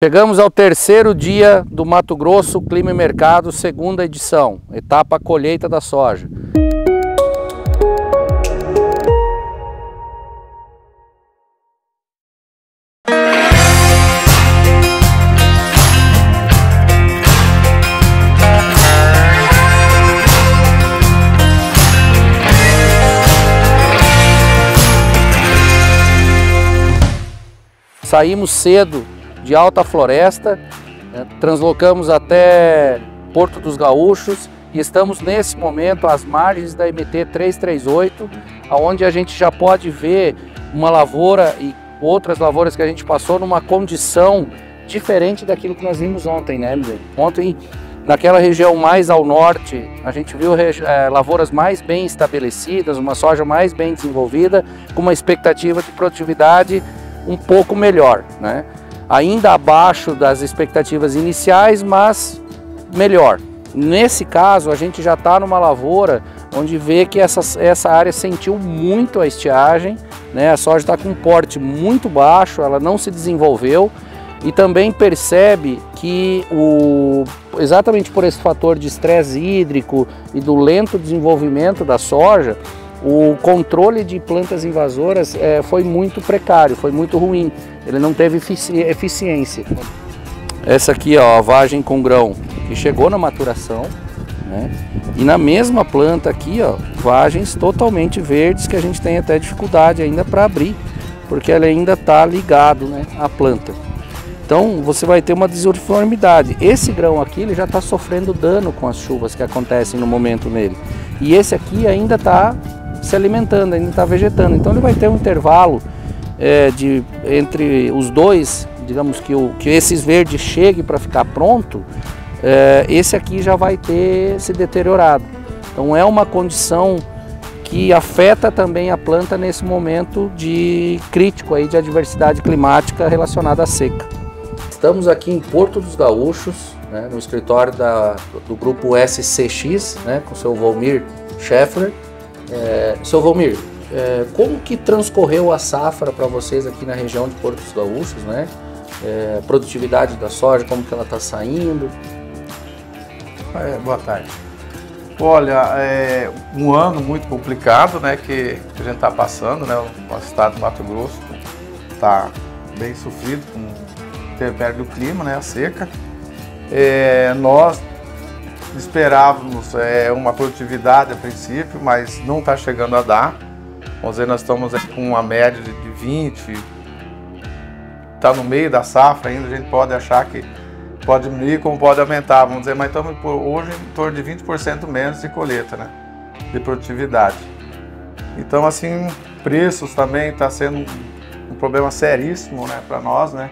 Chegamos ao terceiro dia do Mato Grosso Clima e Mercado, segunda edição, etapa colheita da soja. Saímos cedo de Alta Floresta, né, translocamos até Porto dos Gaúchos e estamos nesse momento às margens da MT 338, onde a gente já pode ver uma lavoura e outras lavouras que a gente passou numa condição diferente daquilo que nós vimos ontem, né, Ontem, naquela região mais ao norte, a gente viu é, lavouras mais bem estabelecidas, uma soja mais bem desenvolvida, com uma expectativa de produtividade um pouco melhor, né? Ainda abaixo das expectativas iniciais, mas melhor. Nesse caso, a gente já está numa lavoura onde vê que essa, essa área sentiu muito a estiagem, né? a soja está com um porte muito baixo, ela não se desenvolveu e também percebe que o, exatamente por esse fator de estresse hídrico e do lento desenvolvimento da soja, o controle de plantas invasoras é, foi muito precário, foi muito ruim. Ele não teve efici eficiência. Essa aqui, ó, a vagem com grão, que chegou na maturação, né? E na mesma planta aqui, ó, vagens totalmente verdes que a gente tem até dificuldade ainda para abrir, porque ela ainda está ligado, né, à planta. Então você vai ter uma desuniformidade. Esse grão aqui ele já está sofrendo dano com as chuvas que acontecem no momento nele. E esse aqui ainda está se alimentando, ainda está vegetando. Então ele vai ter um intervalo é, de, entre os dois, digamos que, o, que esses verdes cheguem para ficar pronto, é, esse aqui já vai ter se deteriorado. Então é uma condição que afeta também a planta nesse momento de crítico aí de adversidade climática relacionada à seca. Estamos aqui em Porto dos Gaúchos, né, no escritório da, do grupo SCX, né, com o seu Volmir Scheffler. É, seu Valmir, é, como que transcorreu a safra para vocês aqui na região de Porto dos Gaúchos, né? É, produtividade da soja, como que ela está saindo? É, boa tarde. Olha, é um ano muito complicado, né, que a gente está passando, né, o estado do Mato Grosso está bem sofrido com o do clima, né, a seca. É, nós Esperávamos é, uma produtividade a princípio, mas não está chegando a dar. Vamos dizer, nós estamos com uma média de 20, está no meio da safra ainda, a gente pode achar que pode diminuir como pode aumentar, vamos dizer, mas estamos hoje em torno de 20% menos de colheita, né? De produtividade. Então, assim, preços também está sendo um problema seríssimo, né, para nós, né?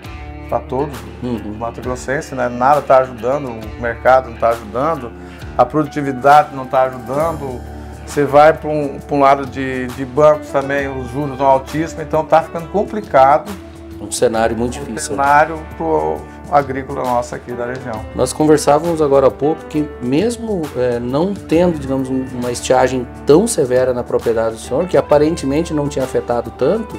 Para todos uhum. os Mato Grossenses, né? Nada está ajudando, o mercado não está ajudando, a produtividade não está ajudando. Você vai para um, um lado de, de bancos também, os juros estão altíssimos, então está ficando complicado. Um cenário muito um difícil. Um cenário pro agrícola nossa aqui da região. Nós conversávamos agora há pouco que mesmo é, não tendo, digamos, uma estiagem tão severa na propriedade do senhor, que aparentemente não tinha afetado tanto,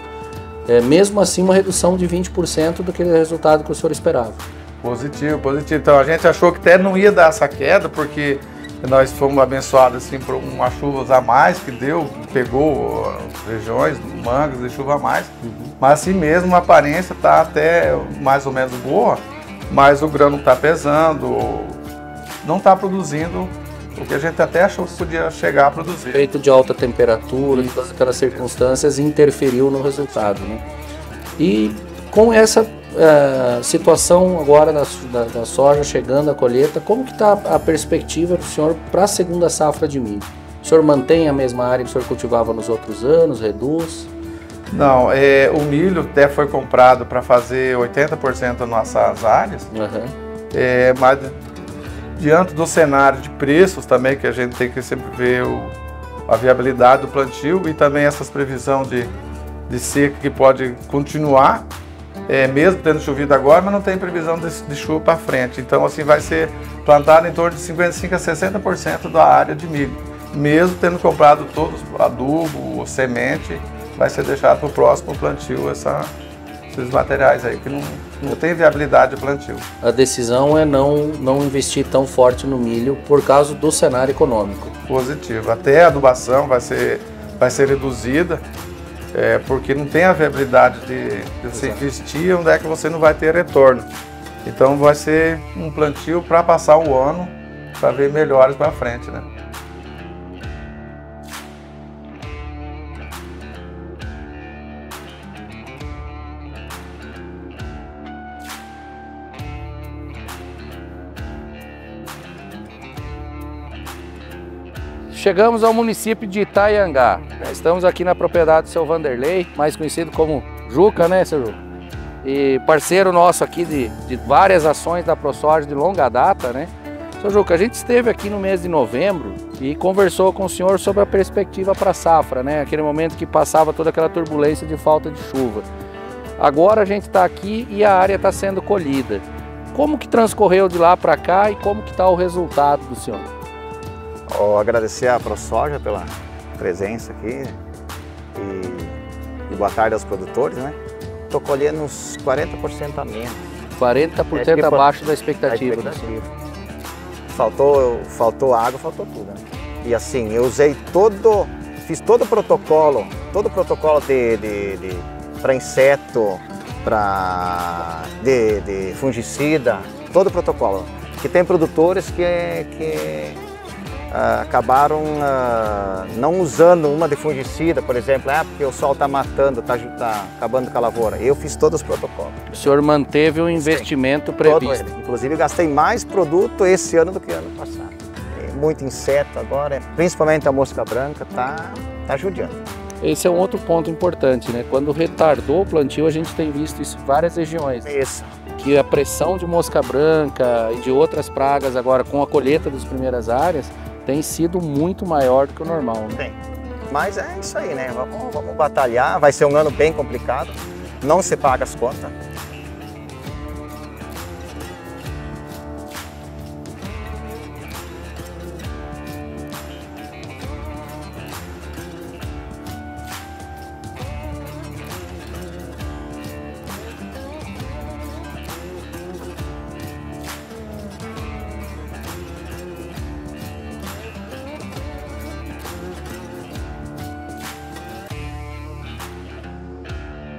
é, mesmo assim uma redução de 20% do que o resultado que o senhor esperava. Positivo, positivo. Então a gente achou que até não ia dar essa queda, porque nós fomos abençoados assim por umas chuvas a mais que deu, pegou regiões, mangas e chuva a mais. Uhum. Mas assim mesmo a aparência está até mais ou menos boa, mas o grão está pesando, não está produzindo o que a gente até achou que podia chegar a produzir. Efeito de alta temperatura e todas aquelas circunstâncias interferiu no resultado. Né? E com essa uh, situação agora da, da, da, soja chegando à colheita, como que está a perspectiva do senhor para a segunda safra de milho? O senhor mantém a mesma área que o senhor cultivava nos outros anos, reduz? Não, é, o milho até foi comprado para fazer 80% das nossas áreas, uhum. é, mas diante do cenário de preços também, que a gente tem que sempre ver o, a viabilidade do plantio e também essas previsões de, de seca que pode continuar, é, mesmo tendo chovido agora, mas não tem previsão de, de chuva para frente. Então, assim, vai ser plantado em torno de 55% a 60% da área de milho. Mesmo tendo comprado todos adubo, semente, vai ser deixado para o próximo plantio essa, esses materiais aí que não, não tem viabilidade de plantio. A decisão é não, não investir tão forte no milho por causa do cenário econômico. Positivo. Até a adubação vai ser, vai ser reduzida, é, porque não tem a viabilidade de, de você investir onde é que você não vai ter retorno. Então vai ser um plantio para passar o ano, para ver melhores para frente, né? Chegamos ao município de Itaiangá. Estamos aqui na propriedade do seu Vanderlei, mais conhecido como Juca, né, seu Juca? E parceiro nosso aqui de, de várias ações da ProSoja de longa data, né? Seu Juca, a gente esteve aqui no mês de novembro e conversou com o senhor sobre a perspectiva para a safra, né? Aquele momento que passava toda aquela turbulência de falta de chuva. Agora a gente está aqui e a área está sendo colhida. Como que transcorreu de lá para cá e como que está o resultado do senhor? Oh, agradecer à ProSoja pela presença aqui e, e, boa tarde aos produtores, né? Estou colhendo uns 40% a menos. 40% abaixo da expectativa. Da expectativa. Faltou, faltou água, faltou tudo. Né? E assim, eu usei todo, fiz todo o protocolo, todo o protocolo de, de, de para inseto, para de, de fungicida, todo o protocolo. Que tem produtores que, que Uh, acabaram uh, não usando uma de fungicida, por exemplo, ah, porque o sol está matando, está tá acabando com a lavoura. Eu fiz todos os protocolos. O senhor manteve o investimento Sim, previsto? Inclusive, gastei mais produto esse ano do que ano passado. muito inseto agora, principalmente a mosca branca, está tá judiando. Esse é um outro ponto importante, né? Quando retardou o plantio, a gente tem visto isso em várias regiões. Isso. Que a pressão de mosca branca e de outras pragas agora com a colheita das primeiras áreas tem sido muito maior do que o normal. Né? Tem. Mas é isso aí, né? Vamos, vamos batalhar. Vai ser um ano bem complicado. Não se paga as contas.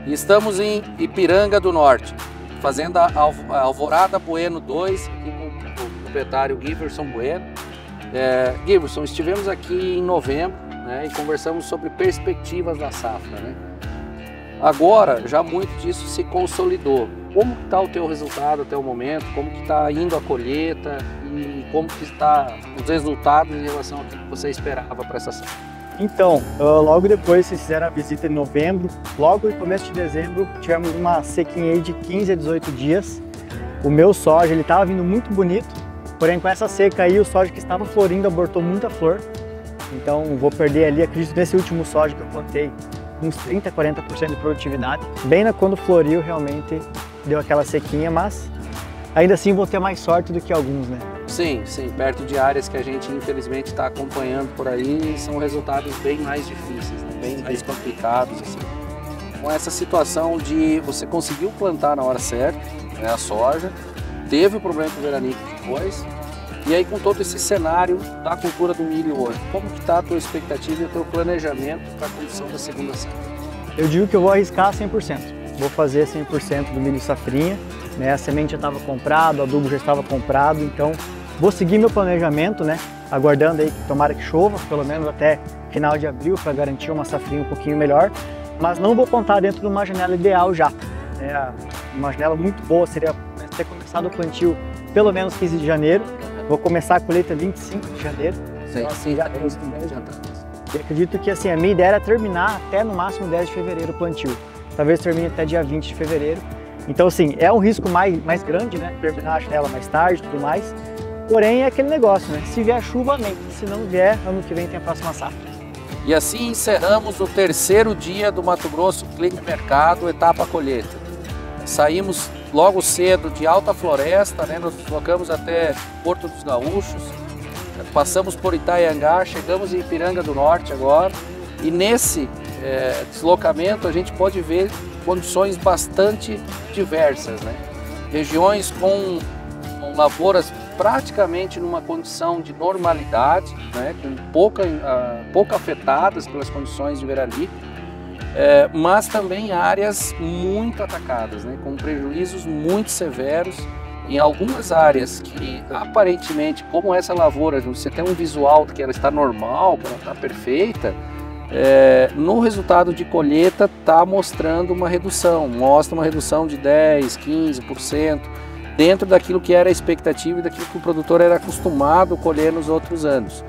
Estamos em Ipiranga do Norte, fazenda Alvorada Bueno 2, aqui com o proprietário Giverson Bueno. É, Giverson, estivemos aqui em novembro né, e conversamos sobre perspectivas da safra. Né? Agora, já muito disso se consolidou. Como está o teu resultado até o momento? Como está indo a colheita? E como que está os resultados em relação ao que você esperava para essa safra? Então, ah, logo depois vocês fizeram a visita em novembro, logo no começo de dezembro tivemos uma sequinha de 15 a 18 dias. O meu soja, ele estava vindo muito bonito, porém com essa seca aí o soja que estava florindo abortou muita flor. Então vou perder ali, acredito nesse último soja que eu plantei, uns 30, 40% de produtividade. Bem na quando floriu realmente deu aquela sequinha, mas ainda assim vou ter mais sorte do que alguns, né? Sim, sim, perto de áreas que a gente infelizmente está acompanhando por aí, são resultados bem mais difíceis, né? bem mais complicados. Assim. Com essa situação de você conseguiu plantar na hora certa, né, a soja, teve o problema com o veranico depois, e aí com todo esse cenário da cultura do milho hoje, como que está a tua expectativa e o teu planejamento para a condição da segunda safra? Eu digo que eu vou arriscar 100%. Vou fazer 100% do milho safrinha, né? A semente já estava comprada, o adubo já estava comprado, então Vou seguir meu planejamento, né? Aguardando aí que tomara que chova, pelo menos até final de abril, para garantir uma safrinha um pouquinho melhor. Mas não vou contar dentro de uma janela ideal já. É uma janela muito boa seria ter começado o plantio pelo menos 15 de janeiro. Vou começar a colheita 25 de janeiro. Sim, então, assim, já temos E acredito que assim, a minha ideia era terminar até no máximo 10 de fevereiro o plantio. Talvez termine até dia 20 de fevereiro. Então, assim, é um risco mais, mais grande, né? Terminar a janela mais tarde e tudo mais. Porém, é aquele negócio, né? Se vier chuva, amém. Se não vier, ano que vem tem a próxima safra. E assim encerramos o terceiro dia do Mato Grosso Clique Mercado, etapa colheita. Saímos logo cedo de Alta Floresta, né? nos deslocamos até Porto dos Gaúchos, passamos por Itaiangá, chegamos em Ipiranga do Norte agora, e nesse é, deslocamento a gente pode ver condições bastante diversas, né? Regiões com, com lavouras praticamente numa condição de normalidade, né? com pouca, uh, pouco afetadas pelas condições de veranico, é, mas também áreas muito atacadas, né? com prejuízos muito severos em algumas áreas que aparentemente, como essa lavoura, você tem um visual que ela está normal, que ela está perfeita, é, no resultado de colheita está mostrando uma redução, mostra uma redução de 10, 15% dentro daquilo que era a expectativa e daquilo que o produtor era acostumado a colher nos outros anos.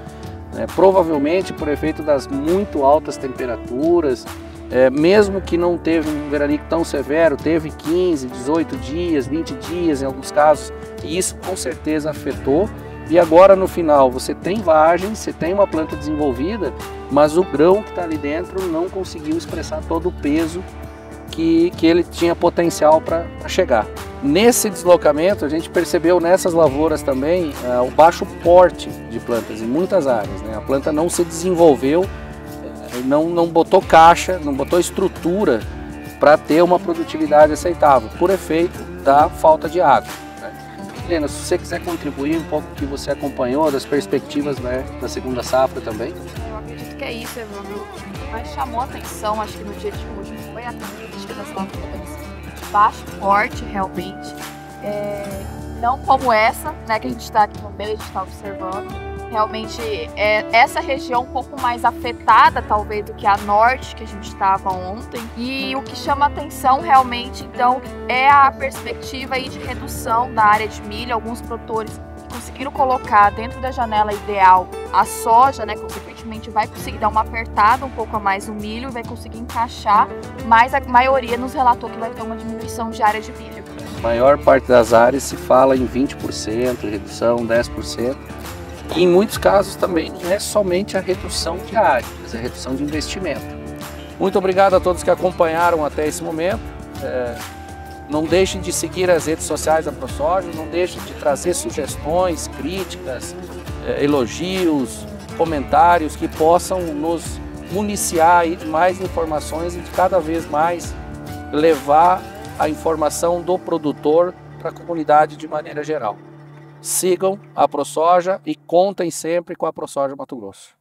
É, provavelmente por efeito das muito altas temperaturas, é, mesmo que não teve um veranico tão severo, teve 15, 18 dias, 20 dias em alguns casos, e isso com certeza afetou. E agora no final você tem vagem, você tem uma planta desenvolvida, mas o grão que está ali dentro não conseguiu expressar todo o peso que, que ele tinha potencial para chegar. Nesse deslocamento, a gente percebeu nessas lavouras também uh, o baixo porte de plantas em muitas áreas. Né? A planta não se desenvolveu não, não botou caixa, não botou estrutura para ter uma produtividade aceitável, por efeito da falta de água. Né? Helena, se você quiser contribuir um pouco que você acompanhou das perspectivas né, da segunda safra também. Eu acredito que é isso, Evandro. Mais chamou atenção, acho que no dia de hoje, foi a característica das lavouras. Baixo porte, realmente. É, não como essa, né, que a gente está aqui no meio, a gente está observando. Realmente é essa região um pouco mais afetada talvez do que a norte que a gente estava ontem. E o que chama atenção realmente então é a perspectiva aí de redução da área de milho. Alguns produtores conseguiram colocar dentro da janela ideal a soja, né, consequentemente vai conseguir dar uma apertada um pouco a mais no milho, vai conseguir encaixar, mas a maioria nos relatou que vai ter uma diminuição de área de milho. A maior parte das áreas se fala em 20%, redução 10%. E em muitos casos também não é somente a redução de área, mas a redução de investimento. Muito obrigado a todos que acompanharam até esse momento. É, não deixem de seguir as redes sociais da ProSoja, não deixem de trazer sugestões, críticas, é, elogios, comentários que possam nos municiar de mais informações e de cada vez mais levar a informação do produtor para a comunidade de maneira geral sigam a ProSoja e contem sempre com a ProSoja Mato Grosso.